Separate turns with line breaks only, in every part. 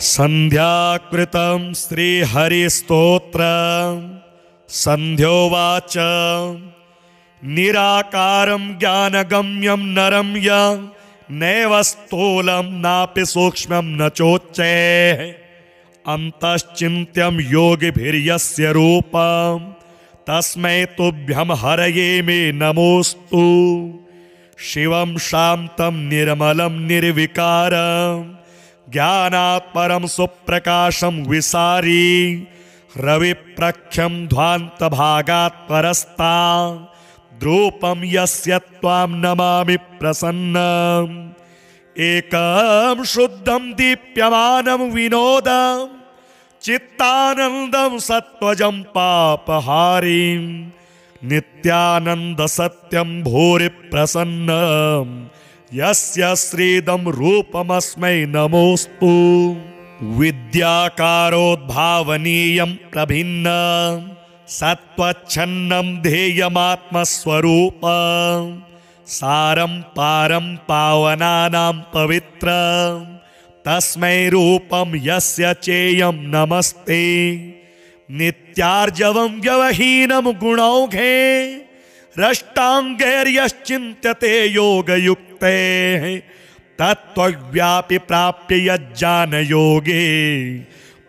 सन्ध्याकृतं श्रीहरिस्तोत्र, सन्ध्योवाच, निराकारं ज्ञानगम्यं नरं य नैव स्थूलं नापि सूक्ष्मं न चोच्चैः, अन्तश्चिन्त्यं योगिभिर्यस्य रूपं, तस्मै तुभ्यं हरये मे नमोऽस्तु। शिवं शान्तं निर्मलं निर्विकारम्। ज्ञानात् परं सुप्रकाशं विसारी, रविप्रख्यं ध्वान्तभागात् परस्ता, द्रूपं यस्य त्वां नमामि प्रसन्नम् एकं शुद्धं दीप्यमानं विनोदं, चित्तानन्दं सत्त्वजं पापहारीं, नित्यानन्दसत्यं भूरि प्रसन्नम् यस्य श्रीदं रूपमस्मै नमोऽस्तु। विद्याकारोद्भावनीयं प्रभिन्न, सत्त्वच्छन्नं ध्येयमात्मस्वरूप, सारं पारं पावनानां पवित्र, तस्मै रूपं यस्य चेयं नमस्ते। नित्यार्जवं व्यवहीनं गुणौघे, रष्टाङ्गैर्यश्चिन्त्यते योगयुक्ते। तत्त्वव्यापि प्राप्य यज्जानयोगे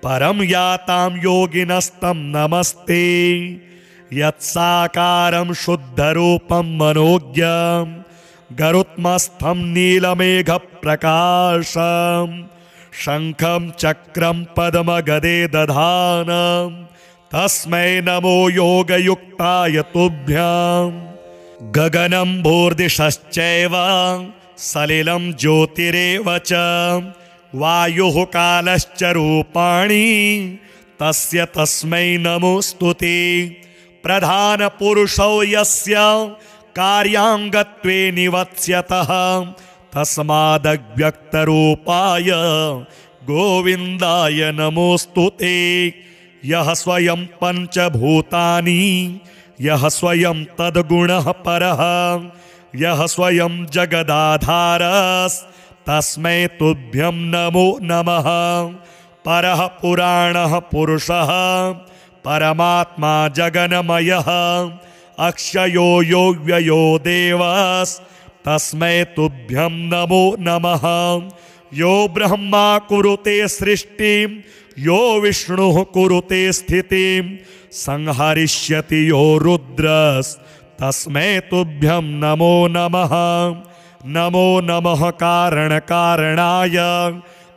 परं यातां योगिनस्तं नमस्ते। यत्साकारं शुद्धरूपं मनोज्ञं। गरुत्मस्थं नीलमेघप्रकाशं। शङ्खं चक्रं पद्मगदे दधानम् तस्मै नमो योगयुक्ताय तुभ्याम्। गगनं भूर्दिशश्चैव सलिलं ज्योतिरेव च वायुः कालश्च रूपाणि, तस्य तस्मै नमोऽस्तु ते। प्रधानपुरुषौ यस्य कार्याङ्गत्वे निवत्स्यतः, तस्मादव्यक्तरूपाय गोविन्दाय नमोऽस्तु यः स्वयं पञ्चभूतानि यः स्वयं तद्गुणः परः, यः स्वयं जगदाधारस्तस्मै तुभ्यं नमो नमः। परः पुराणः पुरुषः, परमात्मा जगन्मयः, अक्षयो यो व्ययो देवस्तस्मै तुभ्यं नमो नमः। यो ब्रह्मा कुरुते सृष्टिं यो विष्णुः कुरुते स्थितिं, संहरिष्यति यो रुद्रस्तस्मै तुभ्यं नमो नमः। नमो नमः कारण कारणाय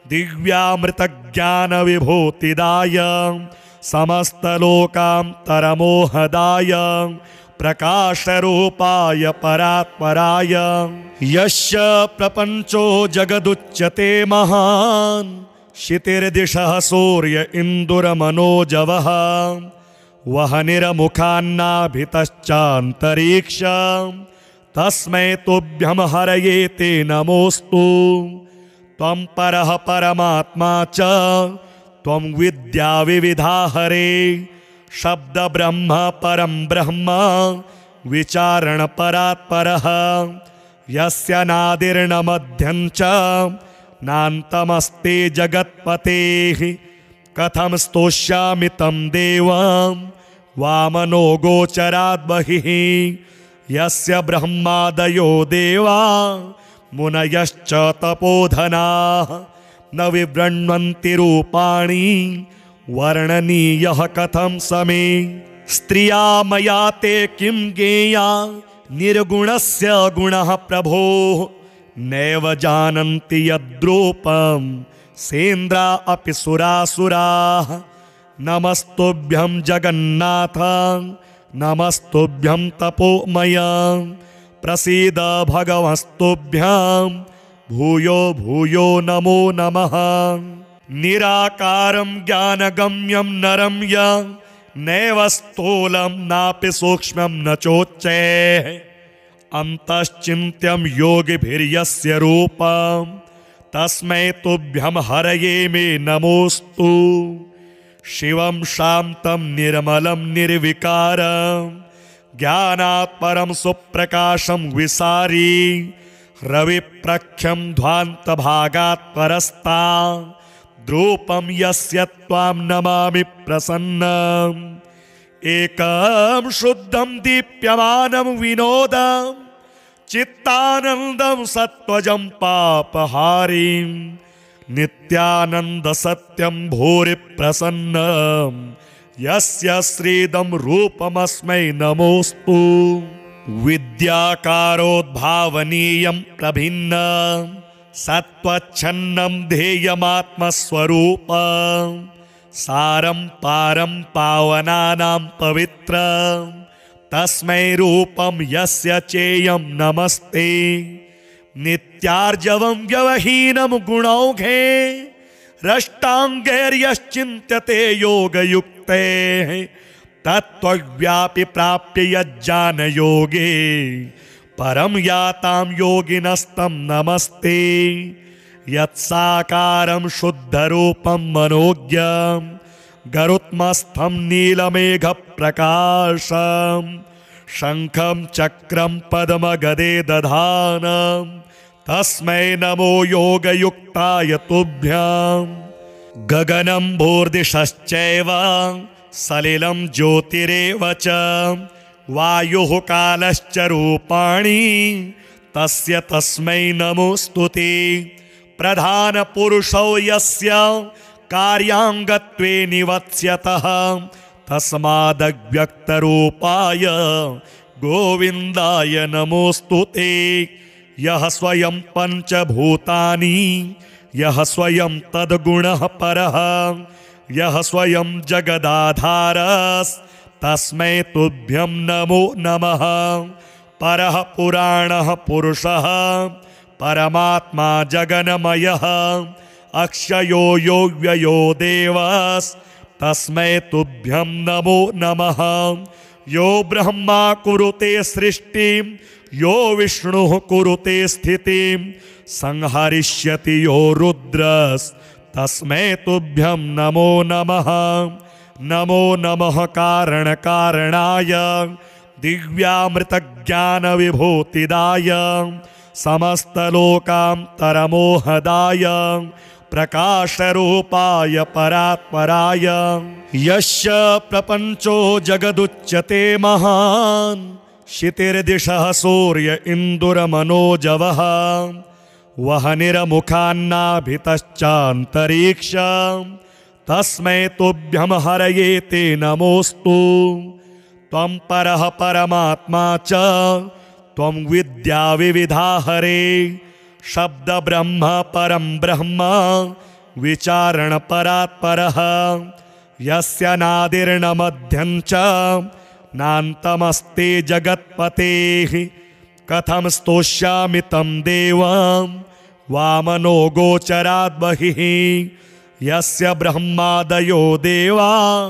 दिव्यामृत कारणकारणाय, दिव्यामृतज्ञानविभूतिदाय समस्तलोकान्तरमोहदाय प्रकाशरूपाय परात्पराय। यस्य प्रपञ्चो जगदुच्यते महान्। क्षितिर्दिशः सूर्य इन्दुरमनोजवः वहनिरमुखान्नाभितश्चान्तरीक्ष तस्मै तुभ्यं हरये ते नमोऽस्तु। त्वं परः परमात्मा च। विद्या विविधा हरे। शब्दब्रह्म परं ब्रह्म। विचारणपरात्परः यस्य नादिर्न मध्यं च। नान्तमस्ते जगत्पतेः कथं स्तोष्यामि तं देवं? वामनो गोचराद् बहिः। यस्य ब्रह्मादयो देवा, मुनयश्च तपोधनाः। न विवृण्वन्ति रूपाणि, वर्णनीयः कथं समे। स्त्रिया मया ते किं गेया निर्गुणस्य गुणः प्रभोः। नैव जानन्ति यद्रूपं सेन्द्रा अपि सुरासुराः। नमस्तुभ्यं जगन्नाथ। नमस्तुभ्यं तपोमय। प्रसीद भगवस्तुभ्यं भूयो भूयो नमो नमः। निराकारं ज्ञानगम्यं नरं य। नैव स्थूलं नापि सूक्ष्मं न चोच्चैः। अन्तश्चिन्त्यं योगिभिर्यस्य रूपं तस्मै तुभ्यं हरये मे नमोऽस्तु। शिवं शान्तं निर्मलं निर्विकारं ज्ञानात् परं सुप्रकाशं विसारी रविप्रख्यं ध्वान्तभागात् परस्ता द्रूपं यस्य त्वां नमामि प्रसन्नम् एकं शुद्धं दीप्यमानं विनोदं चित्तानन्दं सत्त्वजं पापहारीं नित्यानन्दसत्यं भूरि प्रसन्नं यस्य श्रीदं रूपमस्मै नमोऽस्तु विद्याकारोद्भावनीयं प्रभिन्न सत्त्वच्छन्नं ध्येयमात्मस्वरूप सारं पारं पावनानां पवित्र। तस्मै रूपं यस्य चेयं नमस्ते। नित्यार्जवं व्यवहीनं गुणौघे। रष्टाङ्गैर्यश्चिन्त्यते योगयुक्तेः। तत्त्वव्यापि प्राप्य यज्जानयोगे। परं यातां योगिनस्तं नमस्ते। यत्साकारं शुद्धरूपं मनोज्ञं गरुत्मस्थं नीलमेघप्रकाशं शङ्खं चक्रं पद्मगदे दधानं तस्मै नमो योगयुक्ताय तुभ्यं गगनं भूर्दिशश्चैव सलिलं ज्योतिरेव च वायुः कालश्च रूपाणि तस्य तस्मै नमोऽस्तु ते प्रधानपुरुषौ यस्य कार्याङ्गत्वे निवत्स्यतः तस्मादव्यक्तरूपाय गोविन्दाय नमोऽस्तु ते। यः स्वयं पञ्चभूतानि, यः स्वयं तद्गुणः परः, यः स्वयं जगदाधारस्तस्मै तुभ्यं नमो नमः। परः पुराणः पुरुषः परमात्मा जगन्मयः। अक्षयो यो व्ययो देवस्तस्मै तुभ्यं नमो नमः। यो ब्रह्मा कुरुते सृष्टिं, यो विष्णुः कुरुते स्थितिं। संहरिष्यति यो रुद्रस्तस्मै तुभ्यं नमो नमः। नमो नमः कारणकारणाय। दिव्यामृतज्ञानविभूतिदाय। समस्तलोकान्तरमोहदाय प्रकाशरूपाय परात्पराय। यस्य प्रपञ्चो जगदुच्यते महान्, क्षितिर्दिशः सूर्य इन्दुरमनोजवः। वहनिरमुखान्नाभितश्चान्तरीक्ष, तस्मै तुभ्यं हरये ते नमोऽस्तु। त्वं परः परमात्मा च त्वं विद्या विविधा हरे। शब्दब्रह्म परम ब्रह्म विचारणपरात्परः यस्य नादिर्न मध्यं च नान्तमस्ति जगत्पतेः। कथं स्तोष्यामि तं देवं, वामनो गोचराद् यस्य ब्रह्मादयो देवा,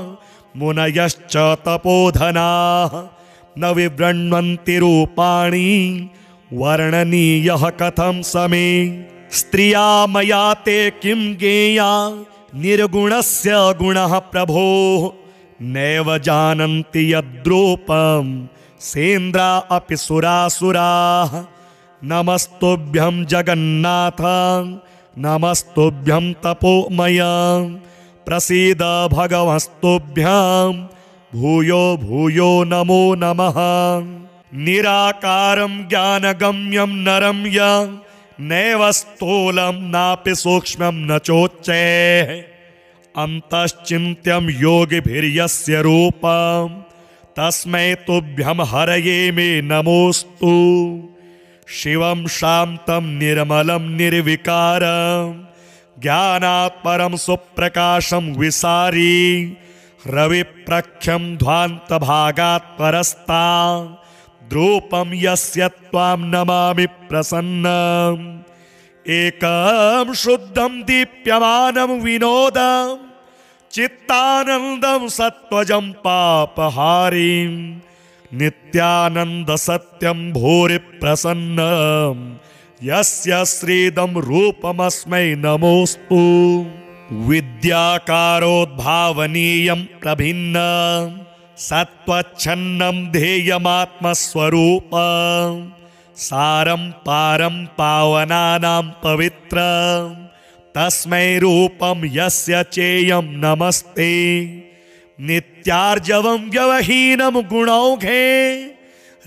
मुनयश्च तपोधनाः। न विवृण्वन्ति रूपाणि। वर्णनीयः कथं समे? स्त्रिया मया ते किं गेया निर्गुणस्य गुणः प्रभो। नैव जानन्ति यद्रूपं। सेन्द्रा अपि सुरासुराः। नमस्तुभ्यं जगन्नाथ। नमस्तुभ्यं तपोमय। प्रसीद भगवस्तुभ्यं भूयो भूयो नमो नमः। निराकारं ज्ञानगम्यं नरं य, नैव स्थूलं नापि सूक्ष्मं न चोच्चैः। अन्तश्चिन्त्यं योगिभिर्यस्य रूपं, तस्मै तुभ्यं हरये मे नमोऽस्तु। शिवं शान्तं निर्मलं निर्विकारं, ज्ञानात् परं सुप्रकाशं विसारी। रविप्रख्यं ध्वान्तभागात् परस्ता, द्रूपं यस्य त्वां नमामि प्रसन्नम् एकं शुद्धं दीप्यमानं विनोदं, चित्तानन्दं सत्त्वजं पापहारीं, नित्यानन्दसत्यं भूरि प्रसन्नं यस्य श्रीदं रूपमस्मै नमोऽस्तु। विद्याकारोद्भावनीयं प्रभिन्न, सत्त्वच्छन्नं ध्येयमात्मस्वरूप, सारं पारं पावनानां पवित्र, तस्मै रूपं यस्य चेयं नमस्ते। नित्यार्जवं व्यवहीनं गुणौघे,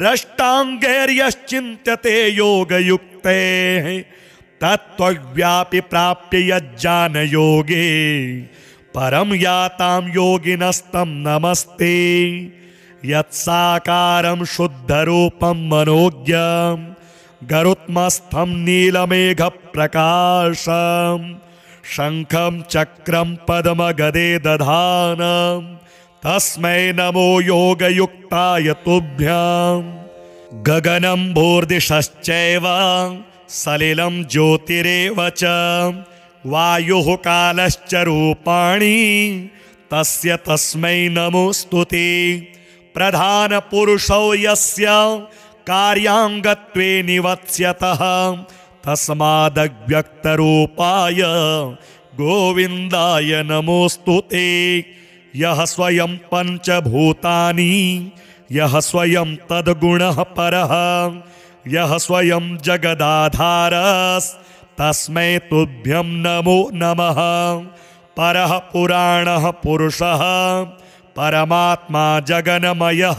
रष्टाङ्गैर्यश्चिन्त्यते योगयुक्ते। तत्त्वव्यापि प्राप्य यज्जानयोगे। परं यातां योगिनस्तं नमस्ते। यत्साकारं शुद्धरूपं मनोज्ञं। गरुत्मस्थं नीलमेघप्रकाशं। शङ्खं चक्रं पद्मगदे दधानम् तस्मै नमो योगयुक्ताय तुभ्याम् गगनं भूर्दिशश्चैव सलिलं ज्योतिरेव च वायुः कालश्च रूपाणि, तस्य तस्मै नमोऽस्तु ते। प्रधानपुरुषौ यस्य कार्याङ्गत्वे निवत्स्यतः, तस्मादव्यक्तरूपाय गोविन्दाय नमोऽस्तु ते। यः स्वयं पञ्चभूतानि यः स्वयं जगदाधारस्तस्मै तुभ्यं नमो नमः। परः पुराणः पुरुषः, परमात्मा जगन्मयः,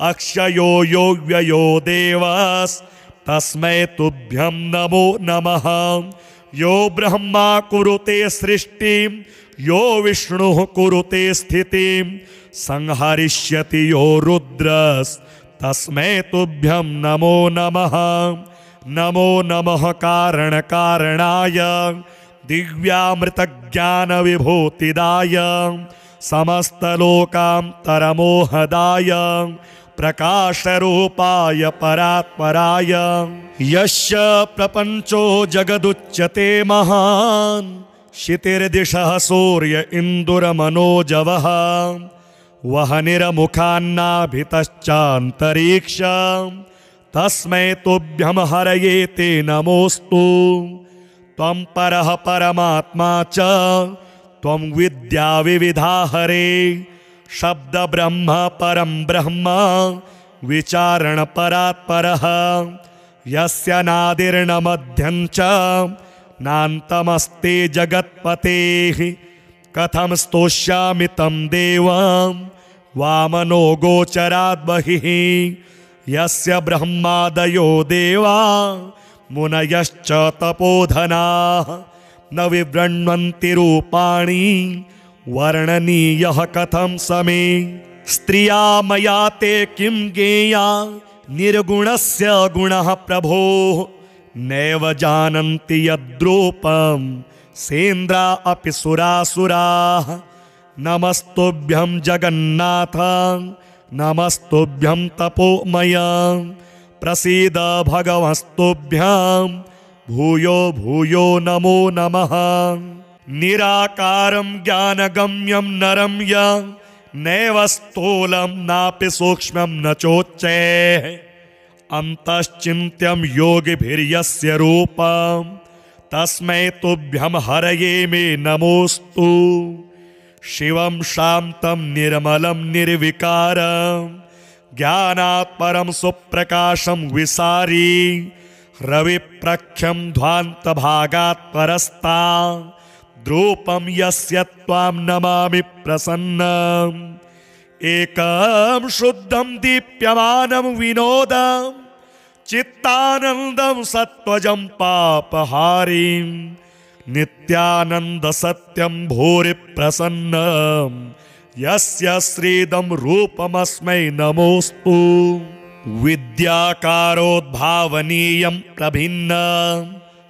अक्षयो यो व्ययो देवस्तस्मै तुभ्यं नमो नमः। यो ब्रह्मा कुरुते सृष्टिं, यो विष्णुः कुरुते स्थितिं, संहरिष्यति यो रुद्रस्तस्मै तुभ्यं नमो नमः। नमो नमः कारणकारणाय दिव्यामृतज्ञानविभूतिदाय समस्तलोकान्तरमोहदाय प्रकाशरूपाय परात्पराय। यस्य प्रपञ्चो जगदुच्यते महान् क्षितिर्दिशः सूर्य इन्दुरमनोजवः वहनिरमुखान्नाभितश्चान्तरीक्ष तस्मै तुभ्यं हरये ते नमोऽस्तु। त्वं परः परमात्मा च। विद्या विविधा हरे। शब्दब्रह्म परं ब्रह्म। विचारणपरात्परः यस्य नादिर्न मध्यं च। नान्तमस्ते जगत्पतेः। कथं स्तोष्यामि तं देवं। वामनो गोचराद् बहिः यस्य ब्रह्मादयो देवा मुनयश्च तपोधनाः। न विवृण्वन्ति रूपाणि वर्णनीयः कथं समे। स्त्रिया मया ते किं गेया निर्गुणस्य गुणः प्रभोः। नैव जानन्ति यद्रूपं सेन्द्रा अपि सुरासुराः नमस्तुभ्यं जगन्नाथ, नमस्तुभ्यं तपोमय, प्रसीद भगवस्तुभ्यां, भूयो भूयो नमो नमः। निराकारं ज्ञानगम्यं नरं य, नैव स्थूलं नापि सूक्ष्मं न चोच्चैः। अन्तश्चिन्त्यं योगिभिर्यस्य रूपं, तस्मै तुभ्यं हरये मे नमोऽस्तु। शिवं शान्तं निर्मलं निर्विकारं ज्ञानात् परं सुप्रकाशं विसारी, रविप्रख्यं ध्वान्तभागात् परस्ता द्रूपं यस्य त्वां नमामि प्रसन्नम् एकं शुद्धं दीप्यमानं विनोदं, चित्तानन्दं सत्त्वजं पापहारीं नित्यानन्दसत्यं भूरि प्रसन्नं। यस्य श्रीदं रूपमस्मै नमोऽस्तु। विद्याकारोद्भावनीयं प्रभिन्न।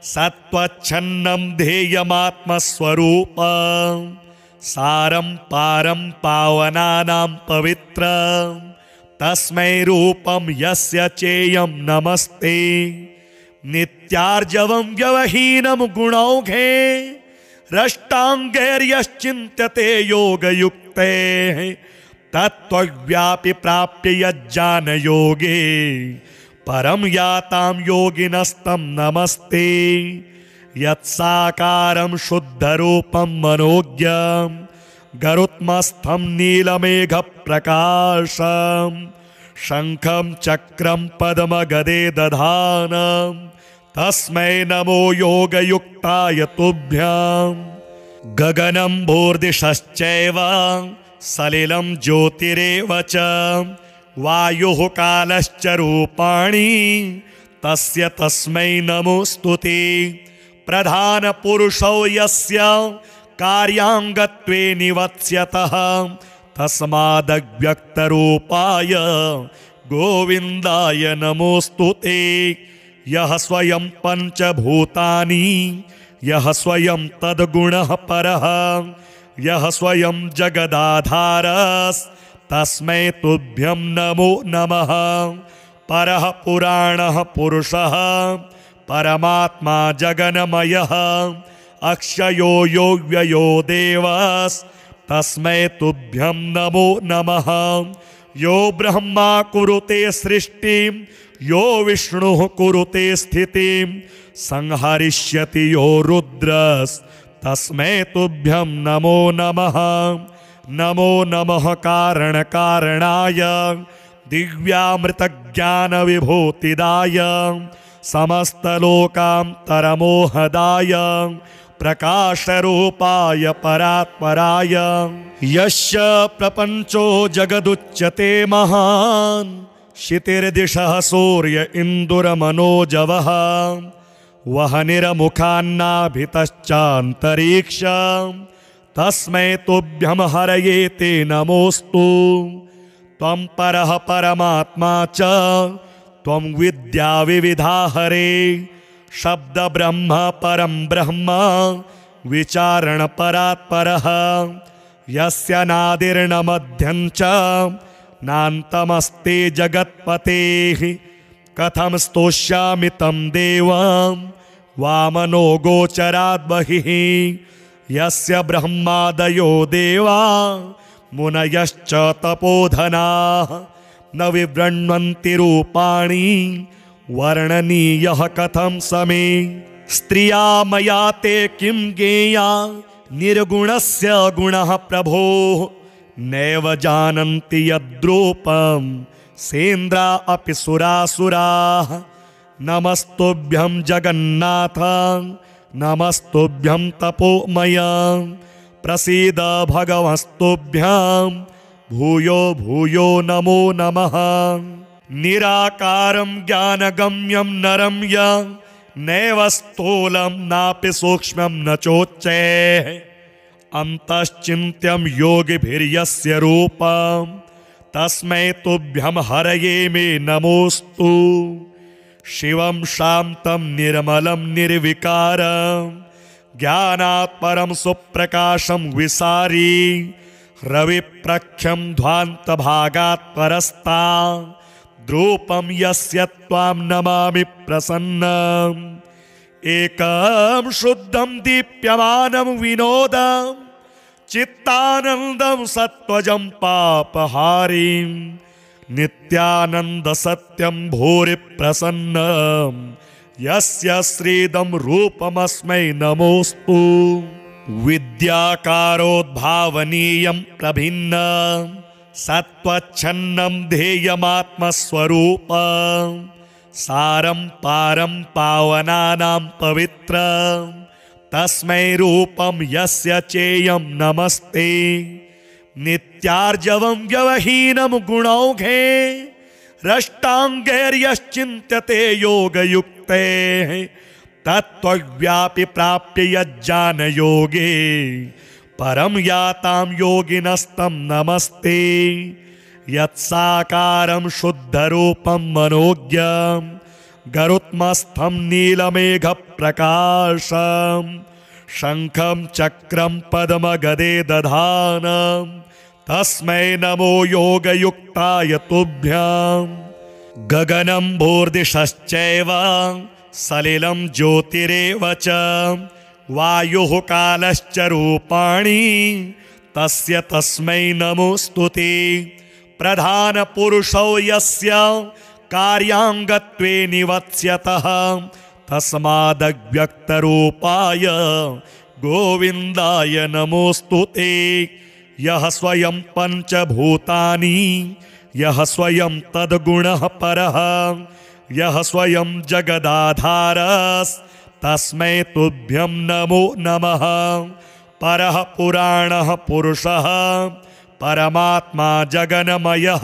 सत्त्वच्छन्नं ध्येयमात्मस्वरूपम् सारं पारं पावनानां पवित्रं। तस्मै रूपं यस्य चेयं नमस्ते। नित्यार्जवं व्यवहीनं गुणौघे, रष्टाङ्गैर्यश्चिन्त्यते योगयुक्ते, तत्त्वव्यापि प्राप्य यज्जानयोगे, परं यातां योगिनस्तं नमस्ते, यत्साकारं शुद्धरूपं मनोज्ञं, गरुत्मस्थं नीलमेघप्रकाशं चक्रम चक्रं पद्मगदे दधानं तस्मै नमो योगयुक्ताय तुभ्याम् गगनं भूर्दिशश्चैव, सलिलं ज्योतिरेव च, वायुः कालश्च रूपाणि, तस्य तस्मै नमोऽस्तु ते प्रधानपुरुषौ यस्य कार्याङ्गत्वे निवत्स्यतः तस्मादव्यक्तरूपाय गोविन्दाय नमोऽस्तु ते यः स्वयं पञ्चभूतानि, यः स्वयं तद्गुणः परः, यः स्वयं जगदाधारस्तस्मै तुभ्यं नमो नमः। परः पुराणः पुरुषः, परमात्मा जगन्मयः, अक्षयो यो व्ययो देवस्तस्मै तुभ्यं नमो नमः। यो ब्रह्मा कुरुते सृष्टिं यो विष्णुः कुरुते स्थितिं संहरिष्यति यो रुद्रस्तस्मै तुभ्यं नमो नमः। नमो नमः कारणकारणाय। दिव्यामृतज्ञानविभूतिदाय। समस्तलोकान्तरमोहदाय प्रकाशरूपाय परात्पराय। यस्य प्रपञ्चो जगदुच्यते महान्। क्षितिर्दिशः सूर्य इन्दुरमनोजवः वहनिरमुखान्नाभितश्चान्तरीक्ष तस्मै तुभ्यं हरये ते नमोऽस्तु। त्वं परः परमात्मा च। त्वं विद्या विविधा हरे। शब्द ब्रह्म परं ब्रह्म। विचारण परात्परः। यस्य नादिर्न मध्यं च। नान्तमस्ति जगत्पतेः कथं स्तोष्यामि तं देवं? वामनो गोचराद् बहिः। यस्य ब्रह्मादयो देवा, मुनयश्च तपोधनाः। न विवृण्वन्ति रूपाणि, वर्णनीयः कथं समे। स्त्रिया मया ते किं गेया निर्गुणस्य गुणः प्रभोः। नैव जानन्ति यद्रूपं सेन्द्रा अपि सुरासुराः। नमस्तुभ्यं जगन्नाथ। नमस्तुभ्यं तपोमय। प्रसीद भगवस्तुभ्यां। भूयो भूयो नमो नमः। निराकारं ज्ञानगम्यं नरं य। नैव स्थूलं नापि सूक्ष्मं न चोच्चैः। अन्तश्चिन्त्यं योगिभिर्यस्य रूपं तस्मै तुभ्यं हरये मे नमोऽस्तु। शिवं शान्तं निर्मलं निर्विकारं ज्ञानात् परं सुप्रकाशं विसारी। रविप्रख्यं ध्वान्तभागात् परस्ता। द्रूपं यस्य त्वां नमामि प्रसन्नम्। एकं शुद्धं दीप्यमानं विनोदं चित्तानन्दं सत्त्वजं पापहारीं नित्यानन्दसत्यं भूरि प्रसन्नं यस्य श्रीदं रूपमस्मै नमोऽस्तु। विद्याकारोद्भावनीयं प्रभिन्नं, सत्त्वच्छन्नं ध्येयमात्मस्वरूपं, सारं पारं पावनानां पवित्रं। तस्मै रूपं यस्य चेयं नमस्ते। नित्यार्जवं व्यवहीनं गुणौघे, रष्टाङ्गैर्यश्चिन्त्यते योगयुक्तेः, तत्त्वव्यापि प्राप्य यज्जानयोगे। परं यातां योगिनस्तं नमस्ते। यत्साकारं शुद्धरूपं मनोज्ञं गरुत्मस्थं नीलमेघप्रकाशं शङ्खं चक्रं पद्मगदे दधानं तस्मै नमो योगयुक्ताय तुभ्यं। गगनं भूर्दिशश्चैव सलिलं ज्योतिरेव च। वायुः कालश्च रूपाणि तस्य तस्मै नमोऽस्तु ते। प्रधानपुरुषौ यस्य कार्याङ्गत्वे निवत्स्यतः। तस्मादव्यक्तरूपाय गोविन्दाय नमोऽस्तु ते। यः स्वयं पञ्चभूतानि, यः स्वयं तद्गुणः परः। यः नमो नमः। परः पुराणः पुरुषः, परमात्मा जगन्मयः।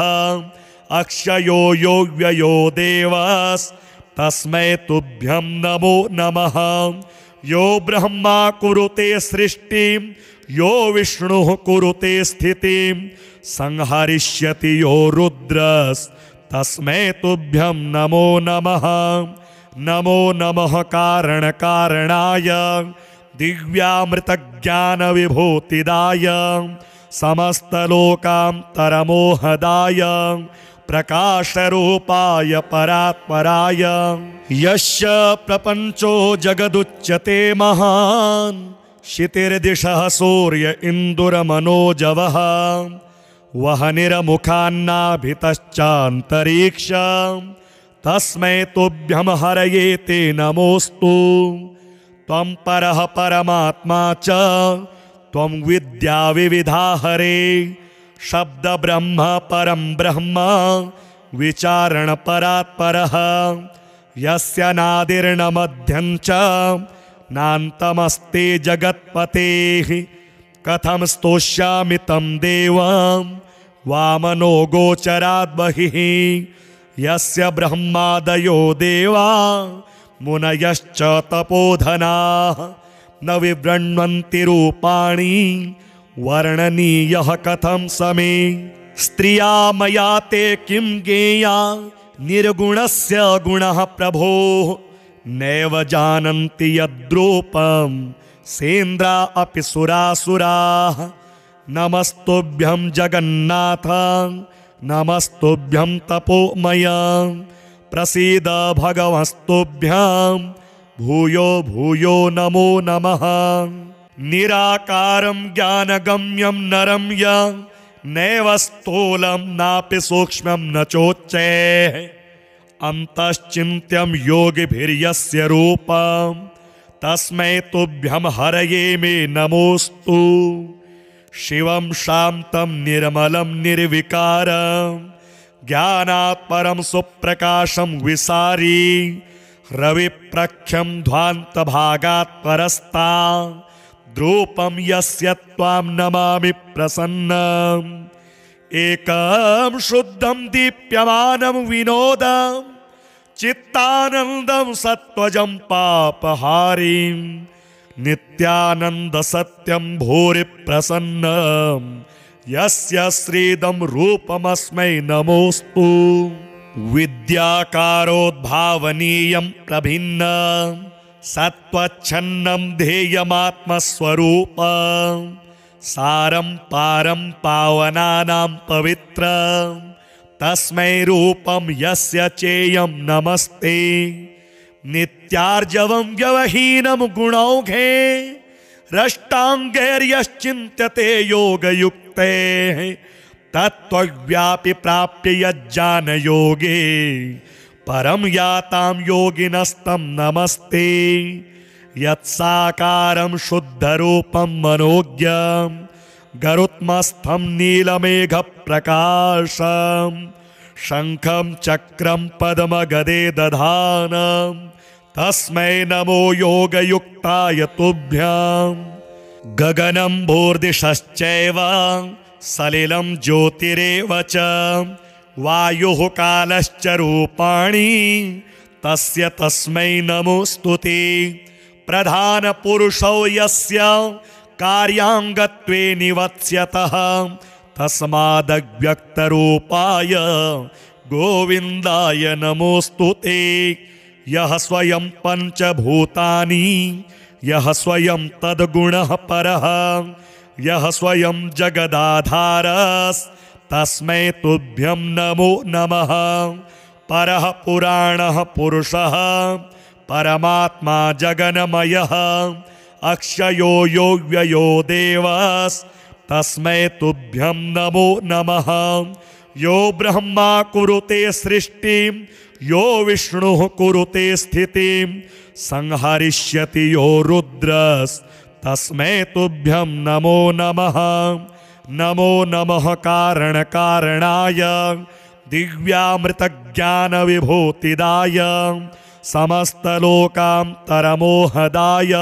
अक्षयो यो व्ययो देवस्तस्मै तुभ्यं नमो नमः। यो ब्रह्मा कुरुते सृष्टिं, यो विष्णुः कुरुते स्थितिं। संहरिष्यति यो रुद्रस्तस्मै तुभ्यं नमो नमः। नमो नमः कारण कारणकारणाय, दिव्यामृतज्ञानविभूतिदाय समस्तलोकान्तरमोहदाय प्रकाशरूपाय परात्पराय। यस्य प्रपञ्चो जगदुच्यते महान्। क्षितिर्दिशः सूर्य इन्दुरमनोजवः वहनिरमुखान्नाभितश्चान्तरीक्ष तस्मै तुभ्यं हरये ते नमोऽस्तु। त्वं परः परमात्मा च। त्वं विद्या विविधा हरे। शब्द ब्रह्म परं ब्रह्म, विचारण परात्परः, यस्य नादिर्न मध्यं च नान्तमस्ति जगत्पतेः, कथं स्तोष्यामि तं देवं, वामनो गोचराद् बहिः, यस्य ब्रह्मादयो देवा, मुनयश्च तपोधनाः, न विवृण्वन्ति रूपाणि वर्णनीयः कथं समे? स्त्रिया मया ते किं गेया निर्गुणस्य गुणः प्रभोः। नैव जानन्ति यद्रूपं। सेन्द्रा अपि सुरासुराः। नमस्तुभ्यं जगन्नाथ। नमस्तुभ्यं तपोमय। प्रसीद भगवस्तुभ्यं। भूयो भूयो, नमो नमः। निराकारं ज्ञानगम्यं नरं य नैव स्थूलं नापि सूक्ष्मं न चोच्चैः। अन्तश्चिन्त्यं योगिभिर्यस्य तस्मै तुभ्यं हरये मे नमोऽस्तु। शिवं शान्तं निर्मलं निर्विकारं ज्ञानात् परं सुप्रकाशं विसारी, रविप्रख्यं ध्वान्तभागात् परस्ता द्रूपं यस्य त्वां नमामि प्रसन्नम् एकं शुद्धं दीप्यमानं विनोदं, चित्तानन्दं सत्त्वजं पापहारीं, नित्यानन्दसत्यं भूरि प्रसन्नं यस्य श्रीदं रूपमस्मै नमोऽस्तु। विद्याकारोद्भावनीयं प्रभिन्नं सत्त्वच्छन्नं ध्येयमात्मस्वरूपम् सारं पारं पावनानां पवित्रं, तस्मै रूपं यस्य चेयं नमस्ते। नित्यार्जवं व्यवहीनं गुणौघे, रष्टाङ्गैर्यश्चिन्त्यते योगयुक्तेः तत्त्वव्यापि प्राप्य यज्जानयोगे। परं यातां योगिनस्तं नमस्ते, यत्साकारं शुद्धरूपं मनोज्ञं, गरुत्मस्थं नीलमेघप्रकाशं, शङ्खं चक्रं पद्मगदे दधानं, तस्मै नमो योगयुक्ताय तुभ्यं। गगनं भूर्दिशश्चैव, सलिलं ज्योतिरेव च। वायुः कालश्च रूपाणि, तस्य तस्मै नमोऽस्तु ते। प्रधानपुरुषौ यस्य कार्याङ्गत्वे निवत्स्यतः, तस्मादव्यक्तरूपाय गोविन्दाय नमोऽस्तु यः स्वयं पञ्चभूतानि, यः स्वयं तद्गुणः परः, यः स्वयं जगदाधारस्तस्मै तुभ्यं नमो नमः। परः पुराणः पुरुषः, परमात्मा जगन्मयः, अक्षयो यो व्ययो तुभ्यं नमो नमः। यो ब्रह्मा कुरुते सृष्टिं, यो विष्णुः कुरुते स्थितिं। संहरिष्यति यो रुद्रस्तस्मै तुभ्यं नमो नमः। नमो नमः कारणकारणाय, दिव्यामृतज्ञानविभूतिदाय समस्तलोकान्तरमोहदाय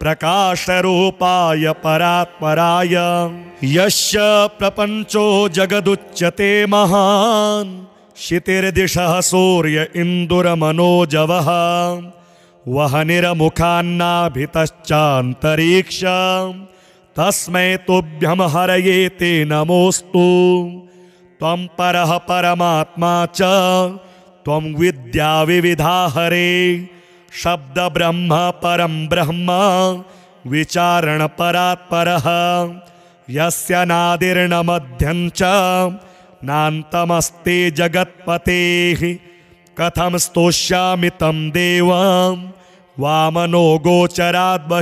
प्रकाशरूपाय परात्पराय। यस्य प्रपञ्चो जगदुच्यते महान्, क्षितिर्दिशः सूर्य इन्दुरमनोजवः, वहनिरमुखान्नाभितश्चान्तरीक्ष तस्मै तुभ्यं हरये ते नमोऽस्तु। त्वं परः परमात्मा च, त्वं विद्या विविधा हरे। शब्द ब्रह्म परम ब्रह्म, विचारण परात्परः। यस्य नादिर्न मध्यं च, नान्तमस्ति जगत्पतेः। कथं स्तोष्यामि तं देवं वामनो गोचराद्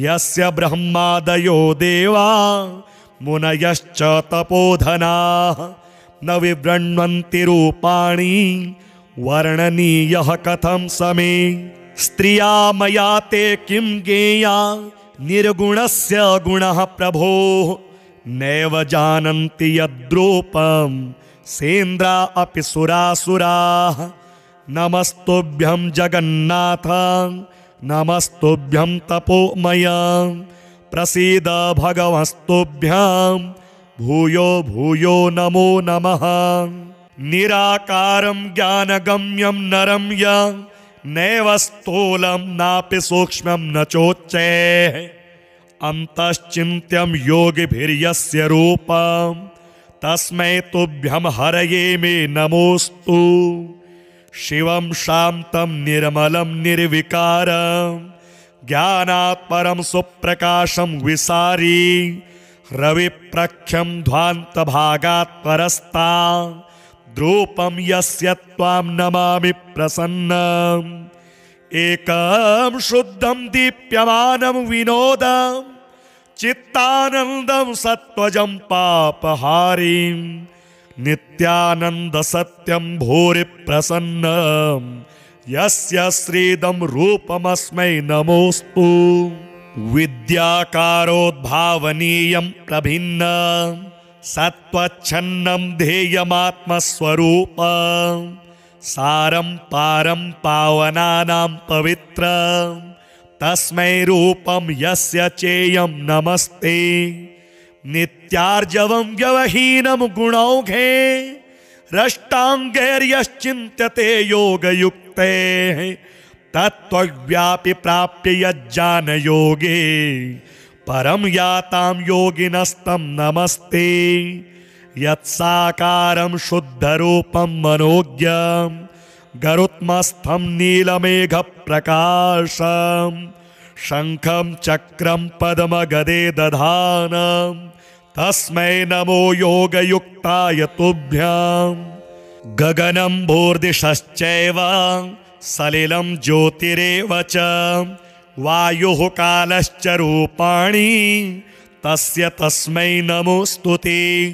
यस्य ब्रह्मादयो देवा, मुनयश्च तपोधनाः, न विवृण्वन्ति रूपाणि, वर्णनीयः कथं समे। स्त्रिया मया ते किं गेया निर्गुणस्य गुणः प्रभो, नैव जानन्ति यद्रूपं, सेन्द्रा अपि सुरासुराः। नमस्तुभ्यं जगन्नाथ नमस्तुभ्यं तपोमय प्रसीद भगवस्तुभ्यं। भूयो भूयो नमो नमः। निराकारं ज्ञानगम्यं नरं य। नैव स्थूलं नापि सूक्ष्मं न चोच्चैः। अन्तश्चिन्त्यं योगिभिर्यस्य रूपं। तस्मै तुभ्यं हरये मे नमोऽस्तु। शिवं शान्तं निर्मलं निर्विकारं ज्ञानात् परं सुप्रकाशं विसारी, रविप्रख्यं ध्वान्तभागात् परस्ता द्रूपं यस्य त्वां नमामि प्रसन्नम् एकं शुद्धं दीप्यमानं विनोदं, चित्तानन्दं सत्त्वजं पापहारीं नित्यानन्दसत्यं भूरि प्रसन्न यस्य श्रीदं रूपमस्मै नमोऽस्तु। विद्याकारोद्भावनीयं प्रभिन्नं। सत्त्वच्छन्नं ध्येयमात्मस्वरूपं। सारं पारं पावनानां पवित्रं। तस्मै रूपं यस्य चेयं नमस्ते। नित्यार्जवं व्यवहीनं गुणौघे, रष्टाङ्गैर्यश्चिन्त्यते योगयुक्तेः, तत्त्वव्यापि प्राप्य यज्जानयोगे, परं यातां योगिनस्तं नमस्ते, यत्साकारं शुद्धरूपं मनोज्ञं, गरुत्मस्थं नीलमेघप्रकाशं शङ्खं चक्रं पद्मगदे दधानं। तस्मै नमो योगयुक्ताय तुभ्यं। गगनं भूर्दिशश्चैव सलिलं ज्योतिरेव च। वायुः कालश्च रूपाणि, तस्य तस्मै नमोऽस्तु ते।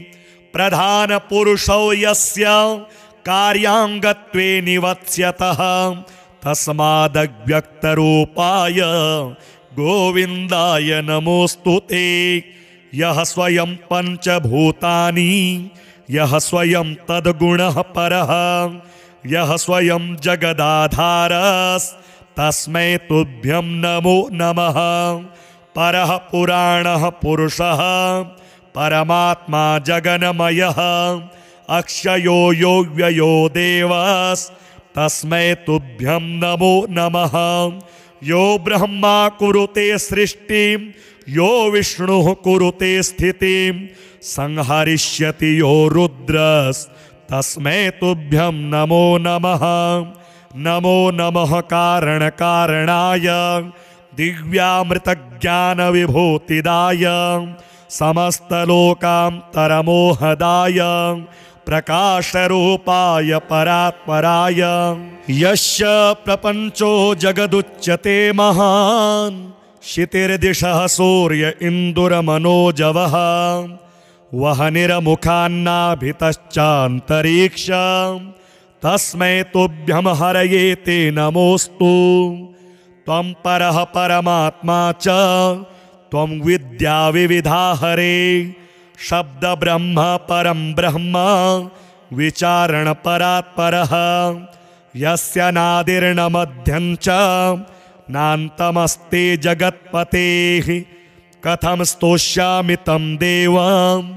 प्रधानपुरुषौ यस्य, कार्याङ्गत्वे निवत्स्यतः। तस्मादव्यक्तरूपाय गोविन्दाय नमोऽस्तु ते। यः स्वयं पञ्चभूतानि, यः स्वयं तद्गुणः परः, यः स्वयं जगदाधारस्तस्मै तुभ्यं नमो नमः। परः पुराणः पुरुषः, परमात्मा जगन्मयः, अक्षयो यो व्ययो देवस्तस्मै तुभ्यं नमो नमः। यो ब्रह्मा कुरुते सृष्टिं, यो विष्णुः कुरुते स्थितिं। संहरिष्यति यो रुद्रस्तस्मै तुभ्यं नमो नमः। नमो नमः कारणकारणाय, दिव्यामृतज्ञानविभूतिदाय, समस्तलोकान्तरमोहदाय प्रकाशरूपाय परात्पराय। यस्य प्रपञ्चो जगदुच्यते महान्। क्षितिर्दिशः सूर्य इन्दुरमनोजवः। वहनिरमुखान्नाभितश्चान्तरीक्ष तस्मै तुभ्यं हरये ते नमोऽस्तु। त्वं परः परमात्मा च। विद्या विविधा हरे। शब्द ब्रह्म परम ब्रह्म विचारणपरात्परः यस्य नादिर्न मध्यं च नान्तमस्ति जगत्पतेः, कथं स्तोष्यामि तं देवं,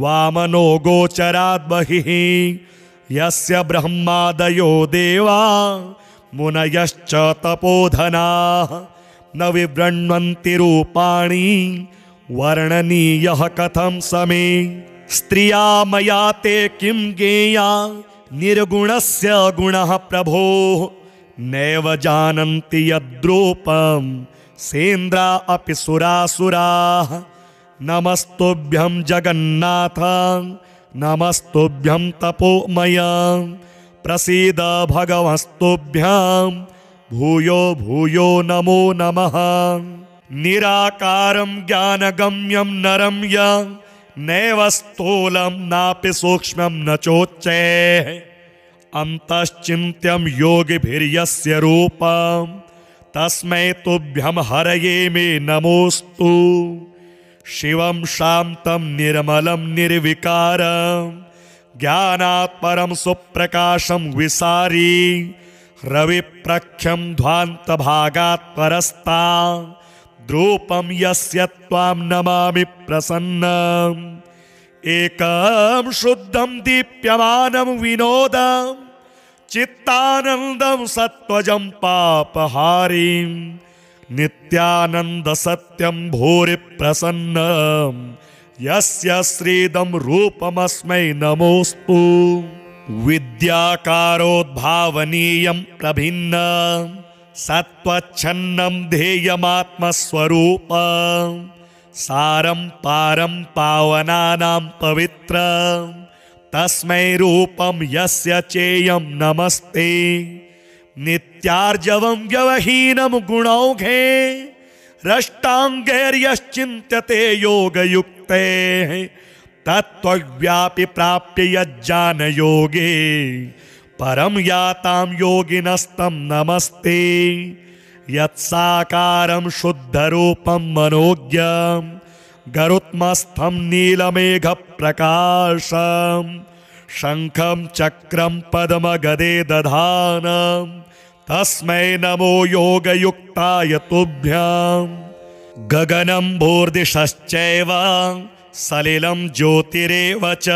वामनो गोचराद् बहिः, यस्य ब्रह्मादयो देवा, मुनयश्च तपोधनाः, न विवृण्वन्ति रूपाणि वर्णनीयः कथं समे? स्त्रिया मया ते किं गेया निर्गुणस्य गुणः प्रभो। नैव जानन्ति यद्रूपं। सेन्द्रा अपि सुरासुराः। नमस्तुभ्यं जगन्नाथ। नमस्तुभ्यं तपोमय। प्रसीद भगवस्तुभ्यां। भूयो भूयो नमो नमः निराकारं ज्ञानगम्यं नरं य नैव स्थूलं नापि सूक्ष्मं न चोच्चैः। अन्तश्चिन्त्यं योगिभिर्यस्य रूपं, तस्मै तुभ्यं हरये मे नमोऽस्तु। शिवं शान्तं निर्मलं निर्विकारं ज्ञानात् परं सुप्रकाशं विसारी, रविप्रख्यं ध्वान्तभागात् परस्ता। द्रूपं यस्य त्वां नमामि प्रसन्नम् एकं शुद्धं दीप्यमानं विनोदं, चित्तानन्दं सत्त्वजं पापहारीं, नित्यानन्दसत्यं भूरि प्रसन्नं। यस्य श्रीदं रूपमस्मै नमोऽस्तु। विद्याकारोद्भावनीयं प्रभिन्नम्। सत्वच्छन्नं ध्येयमात्मस्वरूपं सारं पारं पावनानां पवित्रं तस्मै रूपं यस्य चेयं नमस्ते। नित्यार्जवं व्यवहीनं गुणौघे, रष्टाङ्गैर्यश्चिन्त्यते योगयुक्तेः तत्त्वव्यापि प्राप्य यज्जानयोगे। परम यातां योगिनस्तं नमस्ते, यत्साकारं शुद्धरूपं मनोज्ञं, गरुत्मस्थं नीलमेघप्रकाशं, शङ्खं चक्रं पद्मगदे दधानं, तस्मै नमो योगयुक्ताय तुभ्यां। गगनं भूर्दिशश्चैव, सलिलं ज्योतिरेव च।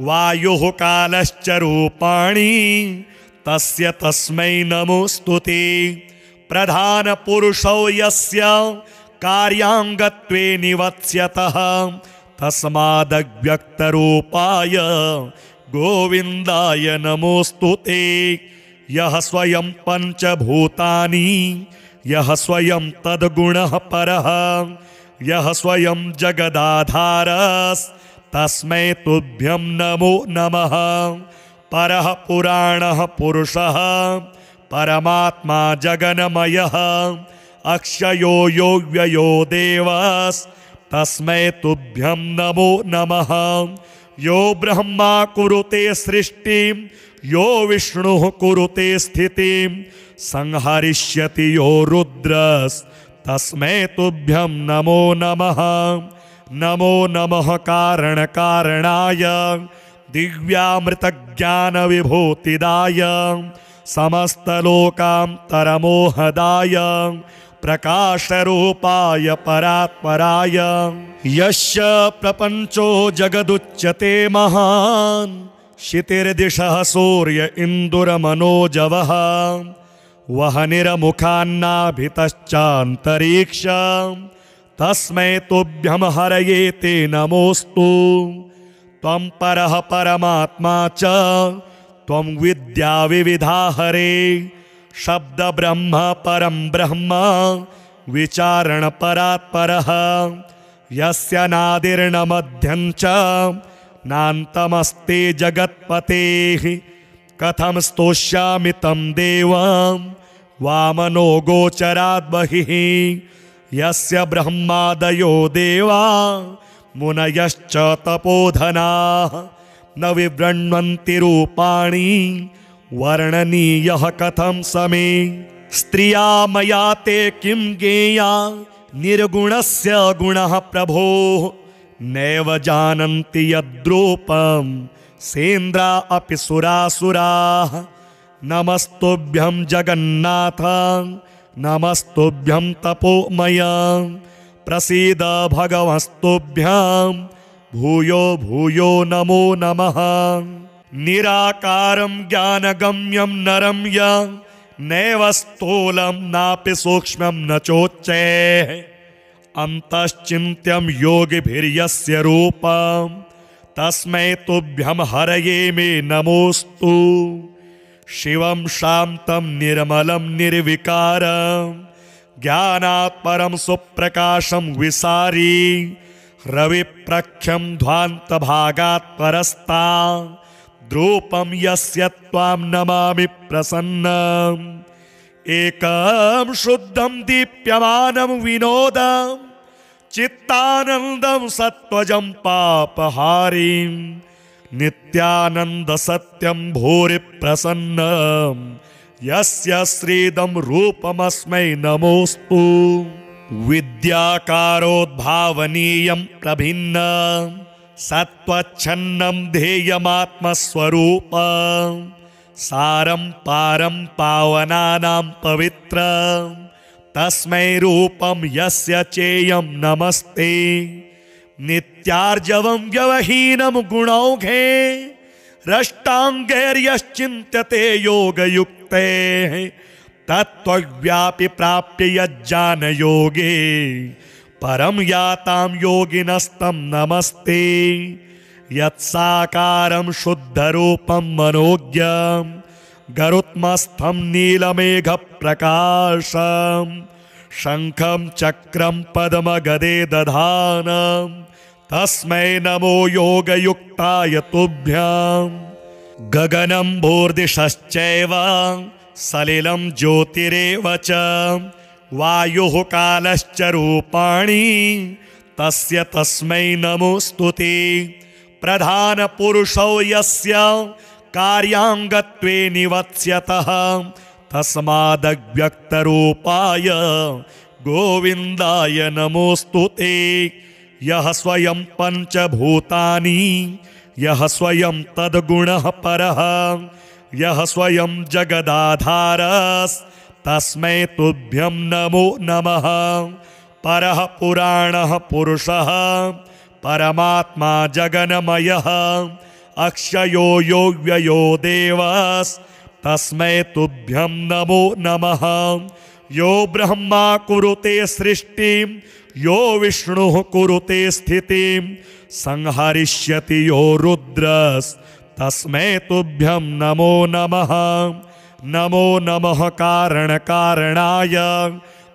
वायुः कालश्च रूपाणि, तस्य तस्मै नमोऽस्तु ते। प्रधानपुरुषौ यस्य कार्याङ्गत्वे निवत्स्यतः, तस्मादव्यक्तरूपाय गोविन्दाय नमोऽस्तु स्वयं पञ्चभूतानि, यः स्वयं तद्गुणः परः, यः स्वयं जगदाधारस् तस्मै तुभ्यं नमो नमः। परः पुराणः पुरुषः। परमात्मा जगन्मयः। अक्षयो यो व्ययो देवस्तस्मै तुभ्यं नमो नमः। यो ब्रह्मा कुरुते सृष्टिं। यो विष्णुः कुरुते स्थितिं। संहरिष्यति यो रुद्रस्तस्मै तुभ्यं नमो नमः। नमो नमः कारणकारणाय, दिव्यामृतज्ञानविभूतिदाय, समस्तलोकान्तरमोहदाय, प्रकाशरूपाय परात्पराय। यस्य प्रपञ्चो जगदुच्यते महान्, क्षितिर्दिशः सूर्य इंदुर मनोजव इन्दुरमनोजवः वहनिरमुखान्नाभितश्चान्तरीक्षम् तस्मै तुभ्यं हरये ते नमोऽस्तु। त्वं परः परमात्मा च, त्वं विद्या विविधा हरे। शब्दब्रह्म परम ब्रह्म विचारणपरात्परः यस्य नादिर्न मध्यं च, नान्तमस्ति जगत्पतेः। कथं स्तोष्यामि तं देवं, वामनो गोचराद् बहिः यस्य देवा, मुनयश्च तपोधनाः, न विवृण्वन्ति रूपाणि, वर्णनीयः कथं समे। स्त्रिया मया ते किं गेया निर्गुणस्य गुणः प्रभो। नैव जानन्ति यद्रूपं, सेन्द्रा अपि सुरासुराः। नमस्तुभ्यं जगन्नाथ नमस्तुभ्यं तपोमय प्रसीद भगवस्तुभ्यां। भूयो भूयो नमो नमः। निराकारं ज्ञानगम्यं नरं य। नैव स्थूलं नापि सूक्ष्मं न चोच्चैः। अन्तश्चिन्त्यं योगिभिर्यस्य रूपं। तस्मै तुभ्यं हरये मे नमोऽस्तु। शिवं शान्तं निर्मलं निर्विकारं ज्ञानात् परं सुप्रकाशं विसारी, रविप्रख्यं ध्वान्तभागात् परस्ता द्रूपं यस्य त्वां नमामि प्रसन्नम् एकं शुद्धं दीप्यमानं विनोदं, चित्तानन्दं सत्त्वजं पापहारीं नित्यानन्दसत्यं भूरि प्रसन्नं। यस्य श्रीदं रूपमस्मै नमोऽस्तु। विद्याकारोद्भावनीयं प्रभिन्नम् सत्त्वच्छन्नं ध्येयमात्मस्वरूपं। सारं पारं पावनानां पवित्रं। तस्मै रूपं यस्य चेयं नमस्ते। नित्यार्जवं व्यवहीनं गुणौघे, रष्टाङ्गैर्यश्चिन्त्यते योगयुक्तेः, तत्त्वव्यापि प्राप्य यज्जानयोगे, परं यातां योगिनस्तं नमस्ते, यत्साकारं शुद्धरूपं मनोज्ञं, गरुत्मस्थं नीलमेघप्रकाशं चक्रम चक्रं पद्मगदे दधानं तस्मै नमो योगयुक्ताय तुभ्यं गगनं भूर्दिशश्चैव, सलिलं ज्योतिरेव च, वायुः कालश्च रूपाणि, तस्य तस्मै नमोऽस्तु ते प्रधानपुरुषौ यस्य कार्याङ्गत्वे निवत्स्यतः ते यः स्वयं पञ्चभूतानि, यः स्वयं तद्गुणः परः, यः स्वयं जगदाधारस्, तस्मै तुभ्यं नमो नमः। परः पुराणः पुरुषः, परमात्मा जगन्मयः, अक्षयो यो व्ययो देवस्, तस्मै तुभ्यं नमो नमः। यो ब्रह्मा कुरुते सृष्टि, यो विष्णु कुरुते स्थिति, संहरिष्यति यो रुद्रस्, तस्मै तुभ्यं नमो नमः। नमो नमः कारणकारणाय,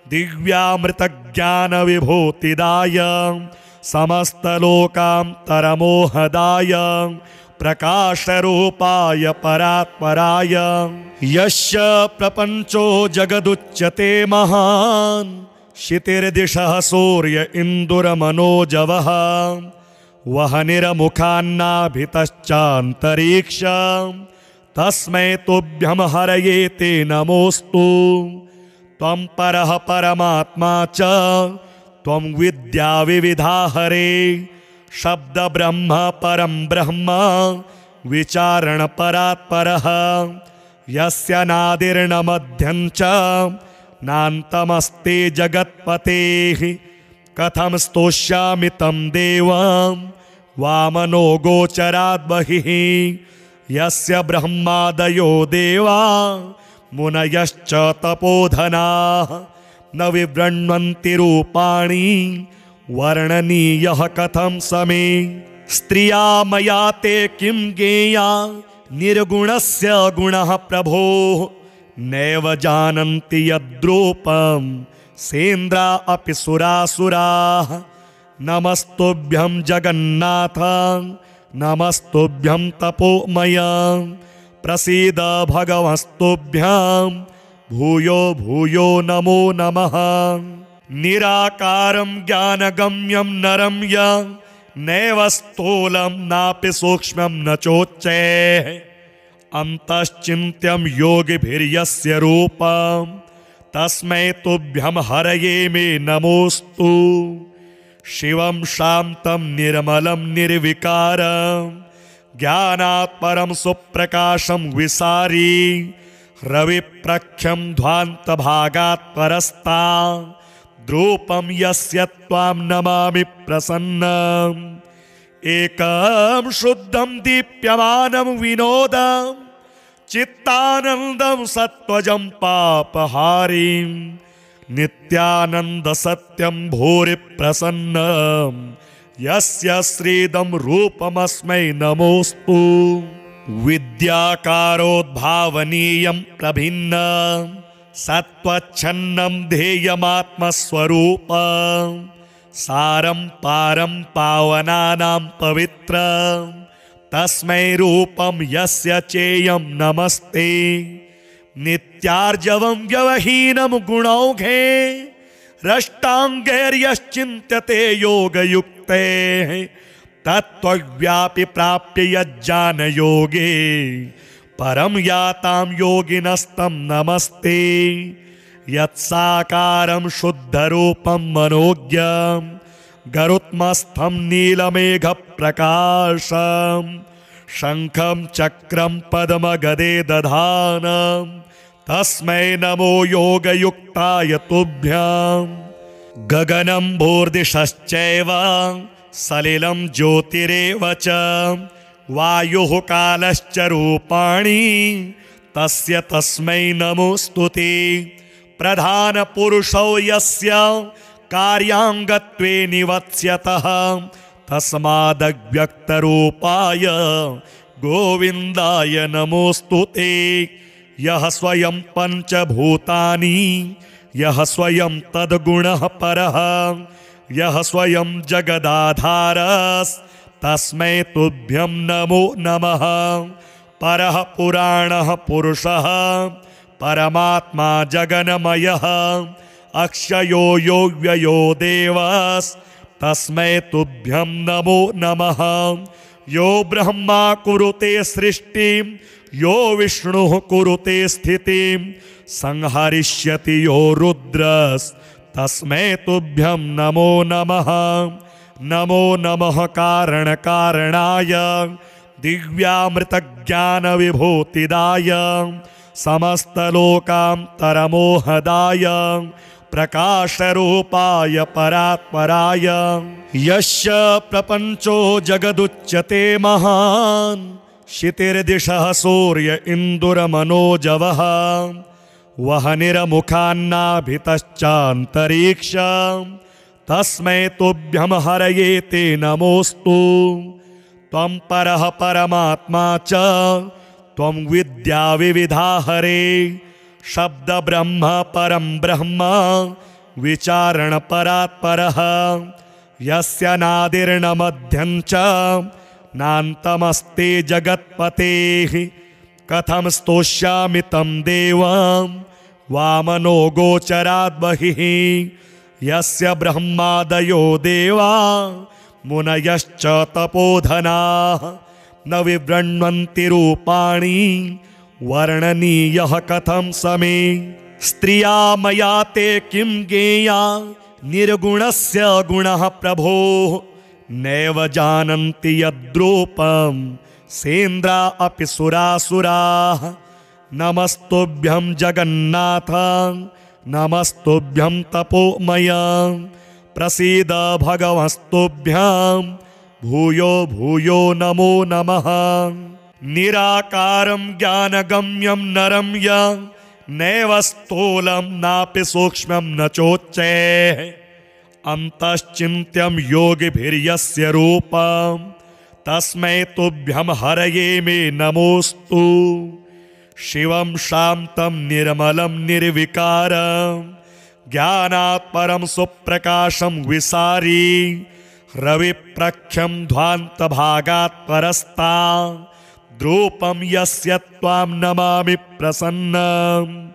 दिव्यामृतज्ञानविभूतिदाय समस्तलोकान्तरमोहदाय प्रकाशरूपाय परात्पराय। यस्य प्रपञ्चो जगदुच्यते महान्। क्षितिर्दिशः सूर्य इन्दुरमनोजवः। वहनिरमुखान्नाभितश्चान्तरीक्षम् तस्मै तुभ्यं हरये ते नमोऽस्तु। त्वं परः परमात्मा च। त्वं विद्या विविधा हरे। शब्दब्रह्म परं ब्रह्म विचारणपरात्परः यस्य नादिर्न मध्यं च नान्तमस्ति जगत्पतेः, कथं स्तोष्यामि तं देवं, वामनो गोचराद् बहिः, यस्य देवा, मुनयश्च तपोधनाः, न विवृण्वन्ति रूपाणि वर्णनीयः कथं समे? स्त्रिया मया ते किं गेया निर्गुणस्य गुणः प्रभोः। नैव जानन्ति यद्रूपं। सेन्द्रा अपि सुरासुराः। नमस्तुभ्यं जगन्नाथ। नमस्तुभ्यं तपोमय। प्रसीद भगवस्तुभ्यां। भूयो भूयो नमो नमः निराकारं ज्ञानगम्यं नरं य नैव स्थूलं नापि सूक्ष्मं न चोच्चैः। अन्तश्चिन्त्यं योगिभिर्यस्य रूपं, तस्मै तुभ्यं हरये मे नमोऽस्तु। शिवं शान्तं निर्मलं निर्विकारं, ज्ञानात् परं सुप्रकाशं विसारी, रविप्रख्यं ध्वान्तभागात् परस्ता द्रूपं यस्य त्वां नमामि प्रसन्नम् एकं शुद्धं दीप्यमानं विनोदं, चित्तानन्दं सत्त्वजं पापहारीं, नित्यानन्दसत्यं भूरि प्रसन्नं यस्य रूपमस्मै नमोऽस्तु। विद्याकारोद्भावनीयं प्रभिन्न सत्त्वच्छन्नं ध्येयमात्मस्वरूप, सारं पारं पावनानां पवित्र, तस्मै रूपं यस्य चेयं नमस्ते। नित्यार्जवं व्यवहीनं गुणौघे, रष्टाङ्गैर्यश्चिन्त्यते योगयुक्तेः तत्त्वव्यापि प्राप्य यज्जानयोगे। परं यातां योगिनस्तं नमस्ते। यत्साकारं शुद्धरूपं मनोज्ञं। गरुत्मस्थं नीलमेघप्रकाशं। चक्रं पद्मगदे दधानं। तस्मै नमो योगयुक्ताय तुभ्यं। गगनं भूर्दिशश्चैव सलिलं ज्योतिरेव च वायुः कालश्च रूपाणि, तस्य तस्मै नमोऽस्तु ते। प्रधानपुरुषौ यस्य कार्याङ्गत्वे निवत्स्यतः, तस्मादव्यक्तरूपाय गोविन्दाय नमोऽस्तु ते। यः स्वयं पञ्चभूतानि, यः स्वयं तद्गुणः परः, यः स्वयं जगदाधारस्तस्मै तुभ्यं नमो नमः। परः पुराणः पुरुषः, परमात्मा जगन्मयः, अक्षयो यो व्ययो देवस्तस्मै तुभ्यं नमो नमः। यो ब्रह्मा कुरुते सृष्टिं, यो विष्णुः कुरुते स्थितिं। संहरिष्यति यो रुद्रस्तस्मै तुभ्यं नमो नमः। नमो नमः कारण कारणकारणाय, दिव्यामृतज्ञानविभूतिदाय, समस्तलोकान्तरमोहदाय, प्रकाशरूपाय परात्पराय। यस्य प्रपञ्चो जगदुच्यते महान् क्षितिर्दिशः सूर्य इन्दुरमनोजवः, वहनिरमुखान्नाभितश्चान्तरीक्ष। तस्मै तुभ्यं हरये ते नमोऽस्तु। त्वं परः परमात्मा च, त्वं विद्या विविधा हरे। शब्दब्रह्म परं ब्रह्म विचारणपरात्परः यस्य नादिर्न मध्यं च, नान्तमस्ति जगत्पतेः। कथं स्तोष्यामि तं देवं, वामनो गोचराद् बहिः यस्य ब्रह्मादयो देवा, मुनयश्च तपोधनाः, न विवृण्वन्ति रूपाणि, वर्णनीयः कथं समे। स्त्रिया मया ते किं गेया, निर्गुणस्य गुणः प्रभोः, नैव जानन्ति यद्रूपं, सेन्द्रा अपि सुरासुराः। नमस्तुभ्यं जगन्नाथ नमस्तुभ्यं तपोमय प्रसीद भगवस्तुभ्यं। भूयो भूयो नमो नमः। निराकारं ज्ञानगम्यं नरं य। नैव स्थूलं नापि सूक्ष्मं न चोच्चैः। अन्तश्चिन्त्यं योगिभिर्यस्य रूपं। तस्मै तुभ्यं हरये मे नमोऽस्तु शिवं शान्तं निर्मलं निर्विकारं ज्ञानात् परं सुप्रकाशं विसारी, रविप्रख्यं ध्वान्तभागात् परस्ता, द्रूपं यस्य त्वां नमामि प्रसन्नम्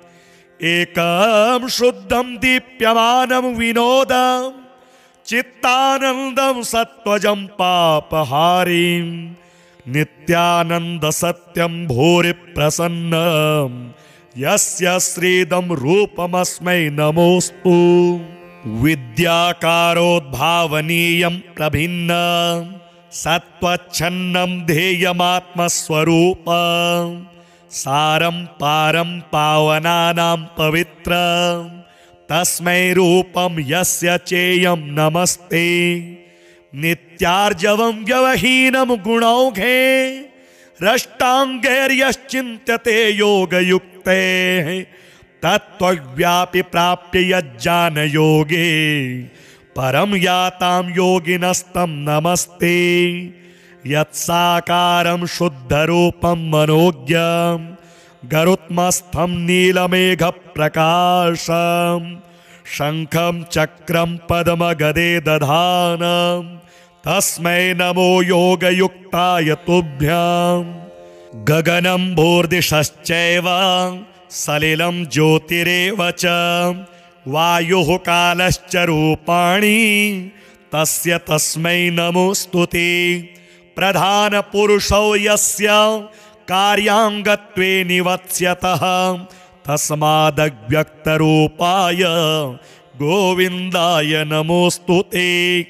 एकं शुद्धं दीप्यमानं विनोदं, चित्तानन्दं सत्त्वजं पापहारीं नित्यानन्दसत्यं भूरि प्रसन्नं। यस्य श्रीदं रूपमस्मै नमोऽस्तु। विद्याकारोद्भावनीयं प्रभिन्न। सत्त्वच्छन्नं ध्येयमात्मस्वरूप। सारं पारं पावनानां पवित्र। तस्मै रूपं यस्य चेयं नमस्ते। नित्यार्जवं व्यवहीनं गुणौघे, रष्टाङ्गैर्यश्चिन्त्यते योगयुक्तेः, तत्त्वव्यापि प्राप्य यज्जानयोगे, परं यातां योगिनस्तं नमस्ते, यत्साकारं शुद्धरूपं मनोज्ञं, गरुत्मस्थं शंखम शङ्खं चक्रं पद्मगदे दधानं तस्मै नमो योगयुक्ताय तुभ्यं गगनं भूर्दिशश्चैव सलिलं ज्योतिरेव च, वायुः कालश्च रूपाणि, तस्य तस्मै नमोऽस्तु ते। प्रधानपुरुषौ यस्य कार्याङ्गत्वे निवत्स्यतः तस्मादव्यक्तरूपाय गोविन्दाय नमोऽस्तु ते।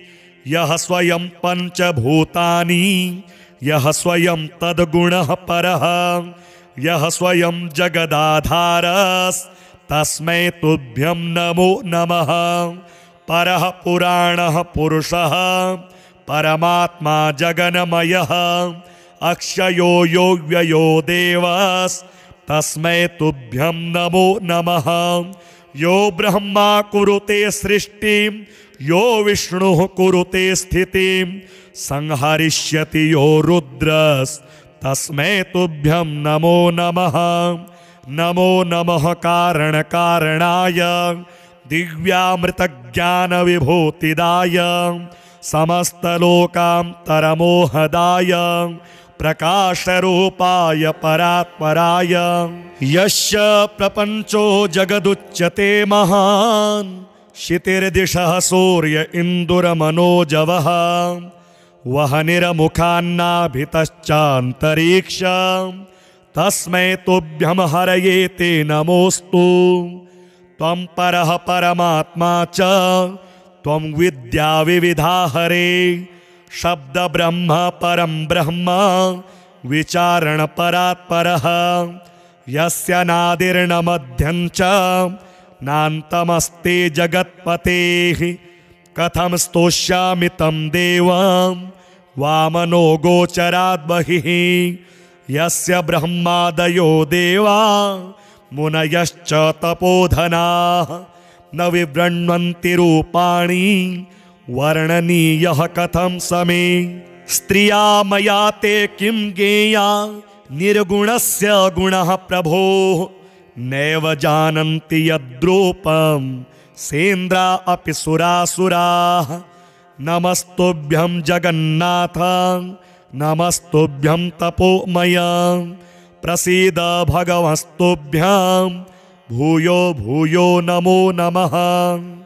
यः स्वयं पञ्चभूतानि, यः स्वयं तद्गुणः परः, यः स्वयं जगदाधारस्तस्मै तुभ्यं नमो नमः। परः पुराणः पुरुषः, परमात्मा जगन्मयः, अक्षयो यो व्ययो देवस्तस्मै तुभ्यं नमो नमः। यो ब्रह्मा कुरुते सृष्टिं यो विष्णुः कुरुते स्थितिं संहरिष्यति यो रुद्रस्तस्मै तुभ्यं नमो नमः। नमो नमः कारणकारणाय। दिव्यामृतज्ञानविभूतिदाय। समस्तलोकान्तरमोहदाय प्रकाशरूपाय परात्पराय। यस्य प्रपञ्चो जगदुच्यते महान्। क्षितिर्दिशः सूर्य इन्दुरमनोजवः वहनिरमुखान्नाभितश्चान्तरीक्ष। तस्मै तुभ्यं हरये ते नमोऽस्तु। त्वं परः परमात्मा च। त्वं विद्या हरे। शब्दब्रह्म परं ब्रह्म। विचारणपरात्परः यस्य नादिर्न मध्यं च। नान्तमस्ति जगत्पतेः कथं स्तोष्यामि तं देवं? वामनो गोचराद् बहिः यस्य ब्रह्मादयो देवा, मुनयश्च तपोधनाः। न विवृण्वन्ति रूपाणि, वर्णनीयः कथं समे? स्त्रिया मया ते किं गेया निर्गुणस्य गुणः प्रभोः। नैव जानन्ति यद्रूपं सेन्द्रा अपि सुरासुराः। नमस्तुभ्यं जगन्नाथ। नमस्तुभ्यं तपोमय। प्रसीद भगवस्तुभ्यं। भूयो भूयो नमो नमः।